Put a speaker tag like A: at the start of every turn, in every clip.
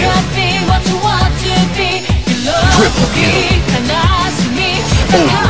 A: maybe
B: Double
A: you
B: kill.
A: be what you want to be. You love
B: Triple
A: to be
B: kill.
A: and ask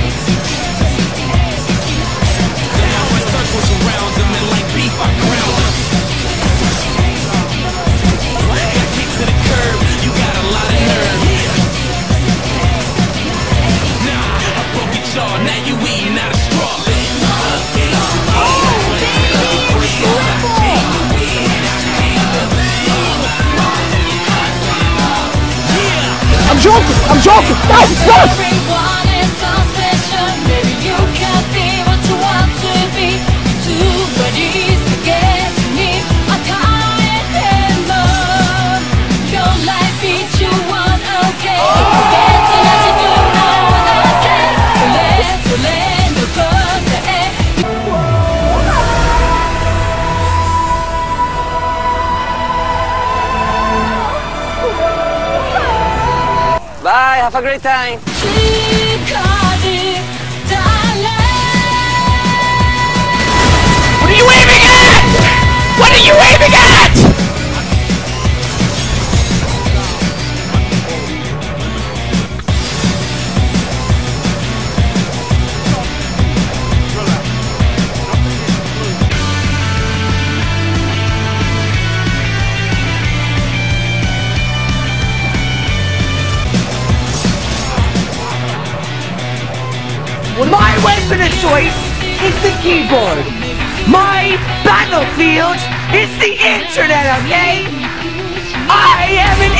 B: joking! I'm joking! No! No!
C: Bye, have a great time.
B: What are you aiming at? What are you aiming at? My weapon of choice is the keyboard. My battlefield is the internet, okay? I am an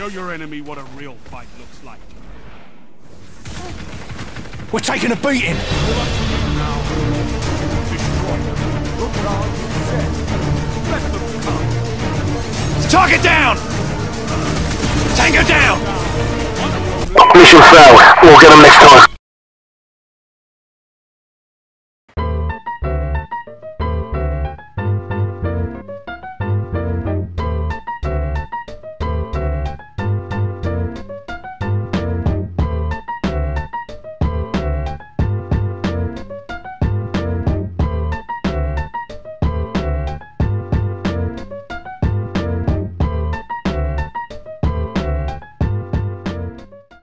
D: Show your enemy what a real fight looks like.
E: We're taking a beating. Target down! Tango down!
F: Mission failed. We'll get them next time.